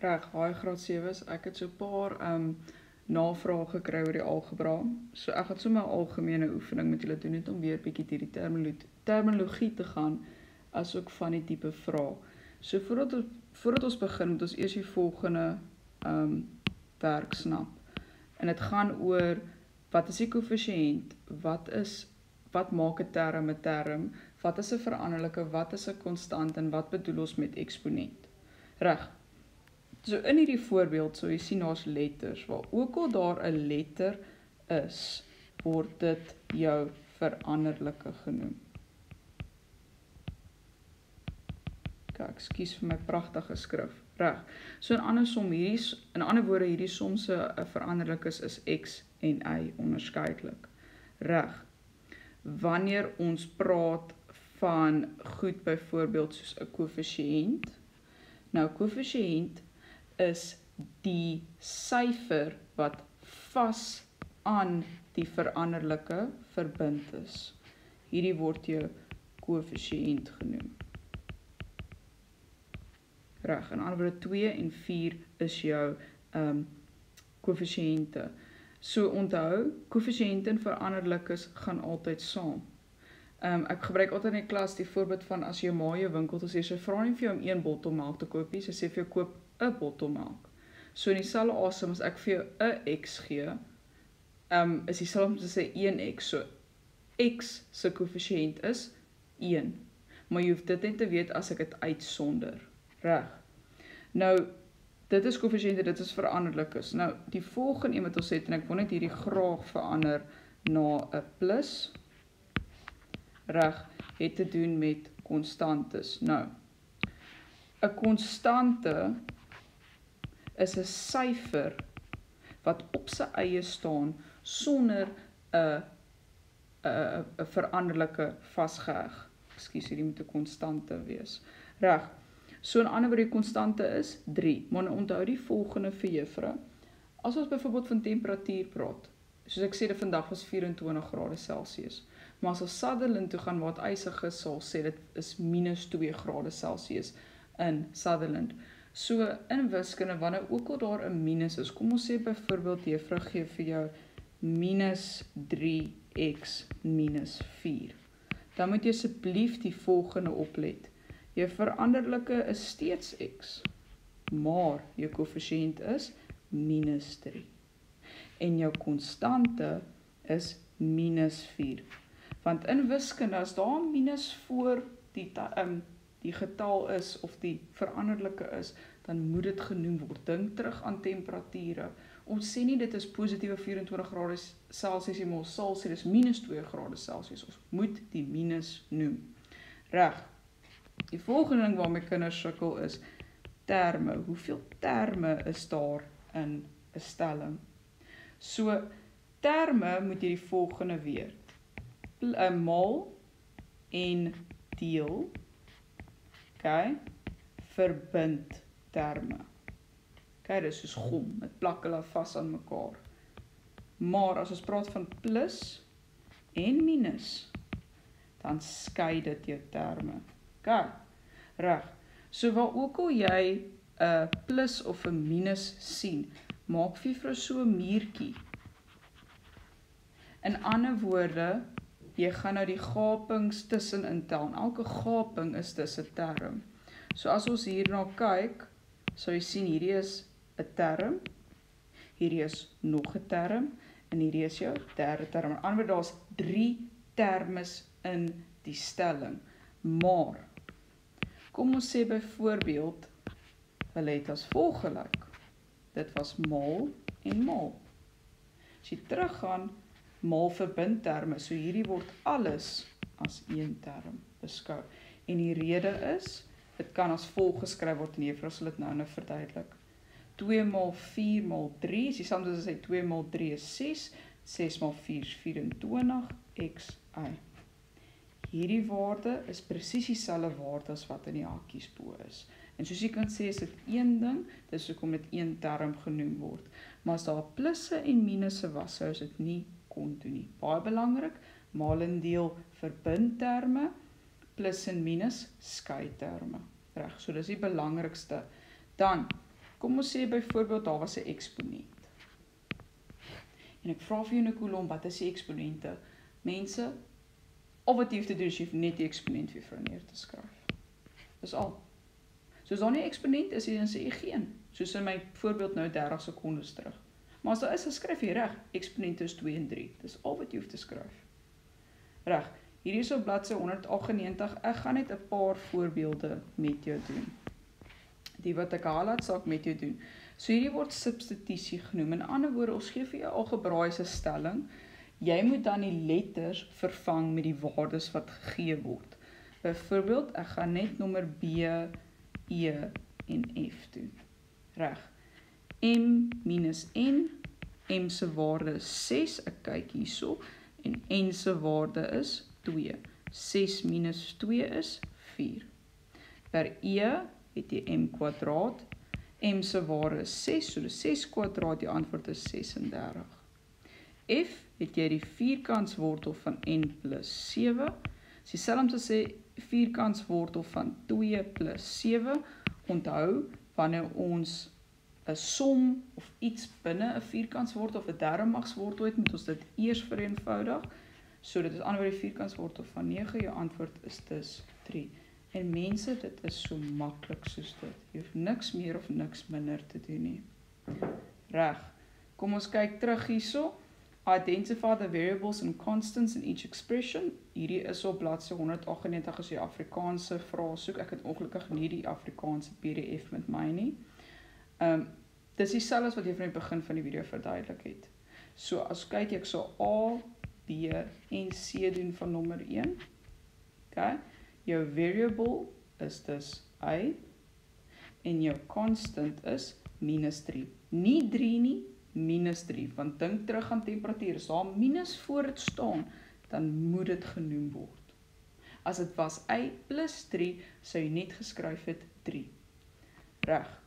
Reg, haai graad 7s. Ek het so 'n paar ehm um, navrae gekry oor die algebra. So ek gaan sommer 'n algemene oefening met julle doen net om weer bietjie hierdie terminologie terminologie te gaan asook van die tipe vrae. So voordat ons voordat ons begin, moet ons eers die volgende ehm um, werk snap. En dit gaan oor wat is die koëffisiënt? Wat is wat maak 'n term 'n term? Wat is 'n veranderlike? Wat is 'n konstant en wat bedoel ons met eksponent? Reg. So in hierdie voorbeeld sou jy sien daar's letters waar ook al daar 'n letter is, word dit jou veranderlike genoem. Kyk, ekskuus vir my pragtige skrif. Reg. So in ander som hierdie in ander woorde hierdie som se 'n veranderlik is is x en y onderskeidelik. Reg. Wanneer ons praat van goed byvoorbeeld soos 'n koëffisiënt. Nou koëffisiënt is die syfer wat vas aan die veranderlike verbind is. Hierdie word jou koëffisiënt genoem. Reg, in ander woorde 2 en 4 is jou ehm um, koëffisiënte. So onthou, koëffisiënte en veranderlikes gaan altyd saam. Ehm um, ek gebruik altyd in die klas die voorbeeld van as jy maar jou winkel toe sê sy vra nie vir jou om een bottel melk te koop nie, sy sê vir jou koop 'n bottel melk. So in dieselfde asem as ek vir jou 'n x gee, um, is dieselfde om te sê 1x. So x se koëffisiënt is 1. Maar jy hoef dit net te weet as ek dit uitsonder. Reg. Nou dit is koëffisiënte, dit is veranderlikes. Nou die volgende een wat ons het en ek wil net hierdie graag verander na 'n plus. Reg, het te doen met konstantes. Nou 'n konstante is 'n syfer wat op sy eie staan sonder 'n 'n 'n veranderlike vasgeheg. Ekskuus, hierdie moet 'n konstante wees. Reg. So 'n ander woord die konstante is 3. Maar nou onthou die volgende vir juffrou. As ons byvoorbeeld van temperatuur praat, soos ek sê dit vandag was 24 grade Celsius. Maar as ons Sutherland toe gaan waar dit ysig is, sal sê dit is -2 grade Celsius in Sutherland. So in wiskunde wanneer ook al daar 'n minus is, kom ons sê byvoorbeeld juffrou gee vir jou minus 3x minus 4. Dan moet jy asseblief die volgende oplet. Jou veranderlike is steeds x, maar jou koëffisiënt is minus 3. En jou konstante is minus 4. Want in wiskunde as daar minus voor die um, die getal is of die veranderlike is, dan moet dit genoem word. Dink terug aan temperature. Ons sê nie dit is positiewe 24 grade Celsius nie, ons sal sê dis minus 2 grade Celsius. Ons moet die minus noem. Reg. Die volgende ding waarmee kinders sukkel is terme. Hoeveel terme is daar in 'n stelling? So terme moet jy die volgende weet. 'n Maal en deel OK, verbind terme. OK, dis soos gom, dit plak hulle vas aan mekaar. Maar as ons praat van plus en minus, dan skei dit jou terme. OK. Reg. So waar ook al jy 'n plus of 'n minus sien, maak vir vrou so 'n muurtjie. In ander woorde, jy gaan nou die gapings tussenin tel. Elke gaping is 'n term. So as ons hierna kyk, sou jy sien hierdie is 'n term. Hierdie is nog 'n term en hierdie is jou derde term. Aan die ander daar's 3 termes in die stelling. Maar kom ons sê byvoorbeeld hulle het as volg gelyk. Dit was maal en maal. As jy teruggaan maal verbind terme. So hierdie word alles as een term beskou. En die rede is dit kan as volg geskryf word en juffrou sal dit nou nou verduidelik. 2 maal 4 maal 3 is dieselfde as hy 2 maal 3 is 6, 6 maal 4 is 24 xi. Hierdie waarde is presies dieselfde waarde as wat in die hakies bo is. En soos jy kan sê, is dit een ding, dis hoekom dit een term genoem word. Maar as daar plusse en minusse was, sou dit nie kon doen nie. Baie belangrik, maal en deel verbind terme, plus en minus skei terme. Reg, so dis die belangrikste. Dan Kom ons sê byvoorbeeld daar was 'n eksponent. En ek vra vir jou Nicolom, wat is die eksponente? Mense, al wat jy hoef te doen is jy net die eksponent vir neer te skryf. Dis al. So as daar nie eksponent is, dan sê jy geen, soos in my voorbeeld nou 30 sekondes terug. Maar as daar is, skryf jy reg, eksponente is 2 en 3. Dis al wat jy hoef te skryf. Reg. Hierdie is op bladsy 198. Ek gaan net 'n paar voorbeelde met jou doen. Die wat ek halat saak met jou doen. So hierdie word substitusie genoem. In ander woorde, ons gee vir jou algebraiese stelling. Jy moet dan die letters vervang met die waardes wat gegee word. Byvoorbeeld, ek gaan net nommer B, E en F doen. Reg. M N, M se waarde is 6. Ek kyk hierso en N se waarde is 2. 6 minus 2 is 4. Per E het jy m kwadraat. m se waarde is 6, so dis 6 kwadraat, die antwoord is 36. F het jy die vierkantswortel van n plus 7. As jy selfs as sê vierkantswortel van 2 plus 7, onthou wanneer ons 'n som of iets binne 'n vierkantswortel of 'n dermagswortel het, moet ons dit eers vereenvoudig. So dit is anderwoorde die vierkantswortel van 9, jou antwoord is dus 3. En mense, dit is so maklik soos dit. Jy hoef niks meer of niks minder te doen nie. Reg. Kom ons kyk terug hierso. Identify the variables and constants in each expression. Hierdie is op bladsy 198 as jy Afrikaanse vrae soek. Ek het ongelukkig nie die Afrikaanse PDF met my nie. Ehm um, dis dieselfde wat jy van die begin van die video verduidelik het. So as kyk ek so A B en C doen van nommer 1. OK. Jou variable is dus y en jou constant is -3. Nie 3 nie, -3, want dink terug aan temperatuur. As daar minus voor dit staan, dan moet dit genoem word. As dit was y plus 3, sou jy net geskryf het 3. Reg.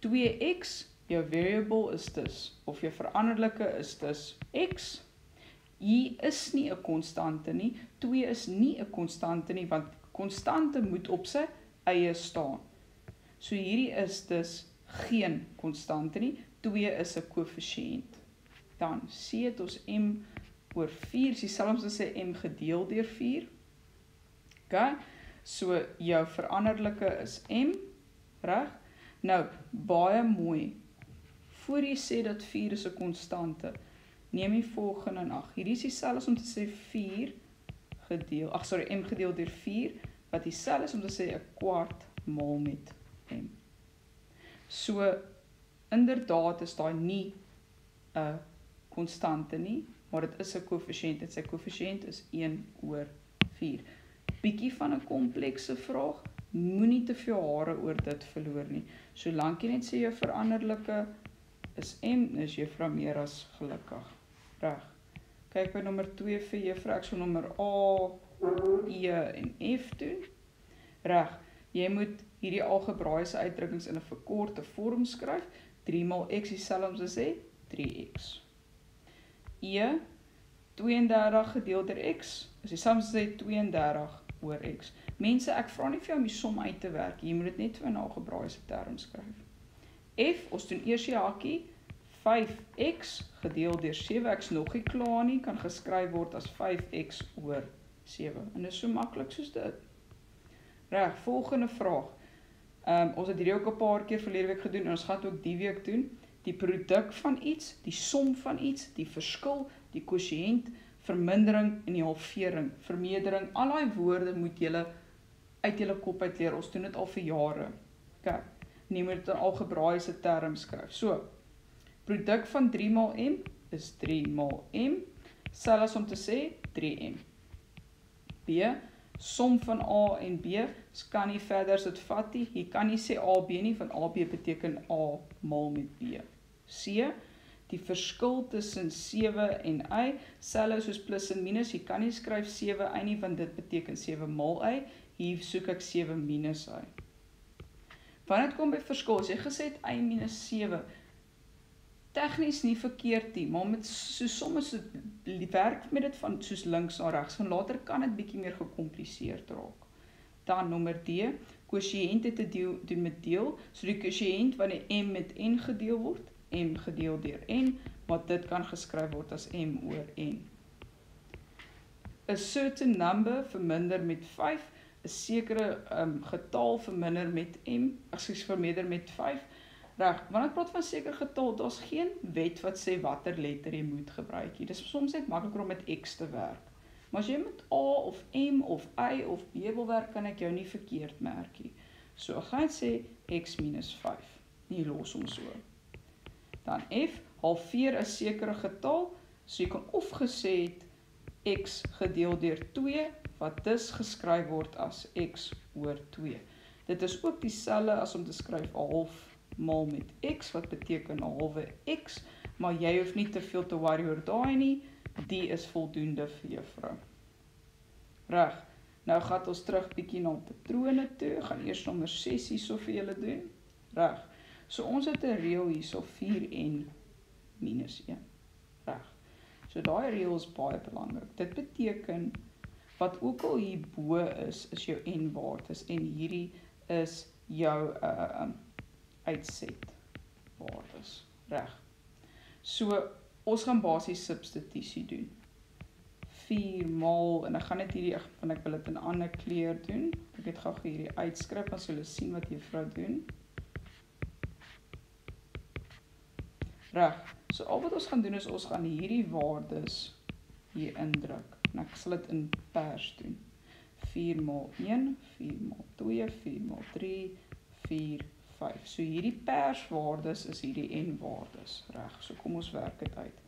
2x, jou variable is dus of jou veranderlike is dus x Hier is nie 'n konstante nie. 2 is nie 'n konstante nie want konstante moet op sy eie staan. So hierdie is dus geen konstante nie. 2 is 'n koëffisiënt. Dan C het ons m oor 4, is dieselfde as 'n m gedeel deur 4. OK? So jou veranderlike is m, reg? Nou, baie mooi. Voor jy sê dat 4 is 'n konstante, neem die volgende in ag. Hierdie is dieselfde as om te sê 4 gedeel. Ag sorry, m gedeel deur 4 wat dieselfde is om te sê 'n kwart maal met m. So inderdaad is daai nie 'n konstante nie, maar dit is 'n koëffisiënt en sy koëffisiënt is 1 oor 4. Bietjie van 'n komplekse vraag. Moenie te veel hare oor dit verloor nie. Solank jy net sê jou veranderlike is m, is juffrou meer as gelukkig. Reg. Kyk by nommer 2 vir juffrou ek sal nommer A, E en F doen. Reg. Jy moet hierdie algebraiese uitdrukkings in 'n verkorte vorm skryf. 3 maal x dieselfde as 3x. E 32 gedeel deur x is dieselfde as 32 oor x. Mense, ek vra nie vir jou om die som uit te werk. Jy moet dit net in algebraiese terme skryf. F, ons doen eers die hakkie 5x gedeel deur 7x nog nie klaar nie kan geskryf word as 5x oor 7. En dit is so maklik soos dit. Reg, volgende vraag. Ehm um, ons het hierdie ook 'n paar keer verlede week gedoen en ons gaan dit ook die week doen. Die produk van iets, die som van iets, die verskil, die kwotient, vermindering en die halvering, vermeerdering, al daai woorde moet jy uit jou kop uit leer. Ons doen dit al vir jare. OK. Neem dit in algebraiese terme skryf. So, Produk van 3 maal m is 3 maal m. Sel as om te sê 3m. B som van a en b kan nie verder as dit vat nie. Jy kan nie sê ab nie want ab beteken a maal met b. C die verskil tussen 7 en y sel soos plus en minus. Jy kan nie skryf 7y nie want dit beteken 7 maal y. Hier soek ek 7 minus y. Wanneer dit kom by verskil, as jy gesê het y minus 7 tegnies nie verkeerd nie, maar met so soms so werk met dit van soos links na regs. Van later kan dit bietjie meer gekompliseerd raak. Dan nommer D, Kwosiënte te deel doen met deel. So die kwosiënt wanneer m met n gedeel word, m gedeel deur n, maar dit kan geskryf word as m oor n. A certain number verminder met 5, 'n sekere um, getal verminder met m, ekskuus vermeerder met 5. Reg, wanneer ek praat van seker getal, daar's geen wet wat sê watter letter jy moet gebruik nie. Dis soms net makliker om met x te werk. Maar as jy met A of M of Y of B wil werk, kan ek jou nie verkeerd merk nie. So gaan sê x 5. Nie los hom so. Dan F halveer 'n sekere getal, so jy kan of gesê het x gedeel deur 2 wat dus geskryf word as x oor 2. Dit is ook dieselfde as om te skryf 'n half maal met x wat beteken 'n halwe x, maar jy hoef nie te veel te worry oor daai nie die is voldoende vir juffrou. Reg. Nou gaan ons terug bietjie na patrone toe. Gaan eers nommer 6 hierso vir julle doen. Reg. So ons het 'n reël hierso 4n minus 1. Reg. So daai reël is baie belangrik. Dit beteken wat ook al hier bo is, is jou n waardes en hierdie is jou uh um uitset waardes. Reg. So ons gaan basies substitusie doen. 4 maal en ek gaan net hierdie want ek wil dit in 'n ander kleur doen. Ek het gou hierdie uitskrif as julle sien wat juffrou doen. Reg. So al wat ons gaan doen is ons gaan hierdie waardes hier indruk. En ek sal dit in pers doen. 4 maal 1, 4 maal 2, 4 maal 3, 4 5. So hierdie perswaardes is hierdie n-waardes, reg? So kom ons werk dit uit.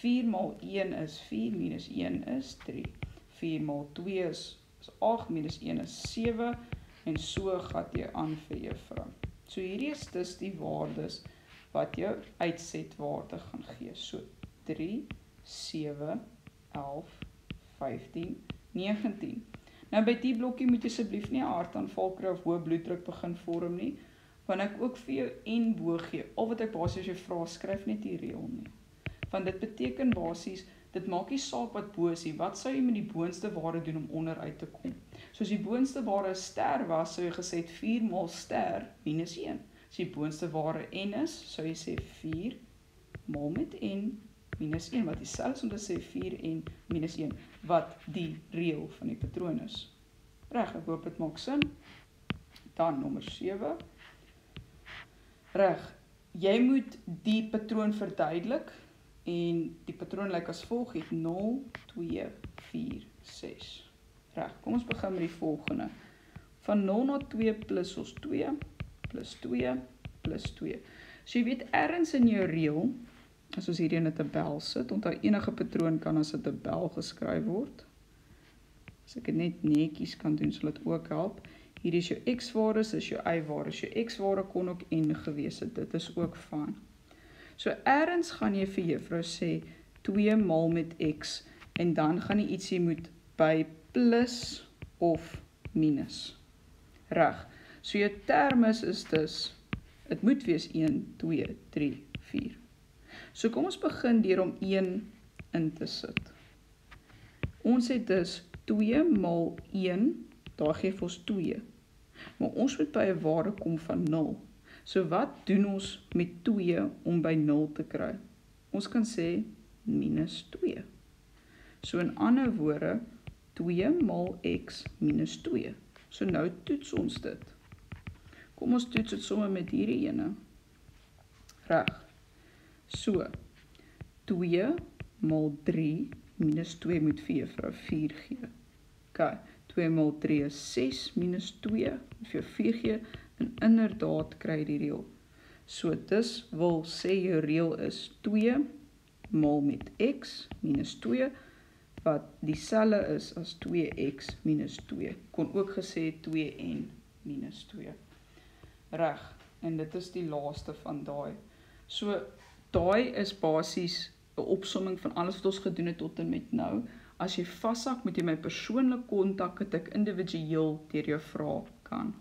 4 maal 1 is 4 minus 1 is 3. 4 maal 2 is, is 8 minus 1 is 7 en so gaan jy aan vir juffrou. So hierdie is dus die waardes wat jou uitsetwaarde gaan gee. So 3 7 11 15 19. Nou by die blokkie moet jy asseblief nie 'n hartaanval kry of hoë bloeddruk begin vorm nie want ek ook vir jou en bo gee. Al wat ek basies jou vra, skryf net die reël nie. Want dit beteken basies dit maak nie saak wat bo is nie. Wat sou jy met die boonste waarde doen om onder uit te kom? So as die boonste waarde 'n ster was, sou jy gesê 4 maal ster minus 1. As die boonste waarde n is, sou jy sê 4 maal met n minus 1 wat dieselfde is om te sê 4n minus 1 wat die reël van die patroon is. Reg, ek hoop dit maak sin. Dan nommer 7 Reg. Jy moet die patroon verduidelik en die patroon lyk as volg: het 0 2 4 6. Reg. Kom ons begin met die volgende. Van 0 na 2 plus ons 2 plus 2 plus 2. So jy weet ergens in jou reël as ons hierdie in 'n tabel sit, onthou enige patroon kan as 'n tabel geskryf word. As ek dit net netjies kan doen, sal dit ook help. Hier is jou x-waardes, is jou y-waardes. Jou x-waarde kon ook n gewees het. Dit is ook van. So ergens gaan jy vir juffrou sê 2 maal met x en dan gaan jy ietsie moet by plus of minus. Reg. So jou termes is dus dit moet wees 1 2 3 4. So kom ons begin deur om 1 in te sit. Ons het dus 2 maal 1, daar gee vir ons 2 maar ons moet by 'n waarde kom van 0. So wat doen ons met 2 om by 0 te kry? Ons kan sê minus 2. So in ander woorde 2 maal x minus 2. So nou toets ons dit. Kom ons toets dit sommer met hierdie ene. Reg. So 2 maal 3 minus 2 moet vir juffrou 4 gee. OK. 2 maal 3 is 6 minus 2 of jou 4 gee en inderdaad kry die reël. So dis wil sê jou reël is 2 maal met x minus 2 wat dieselfde is as 2x minus 2. Kon ook gesê 2n minus 2. Reg. En dit is die laaste van daai. So daai is basies 'n opsomming van alles wat ons gedoen het tot en met nou. As jy vashak, moet jy my persoonlik kontak dat ek individueel deur jou vrae kan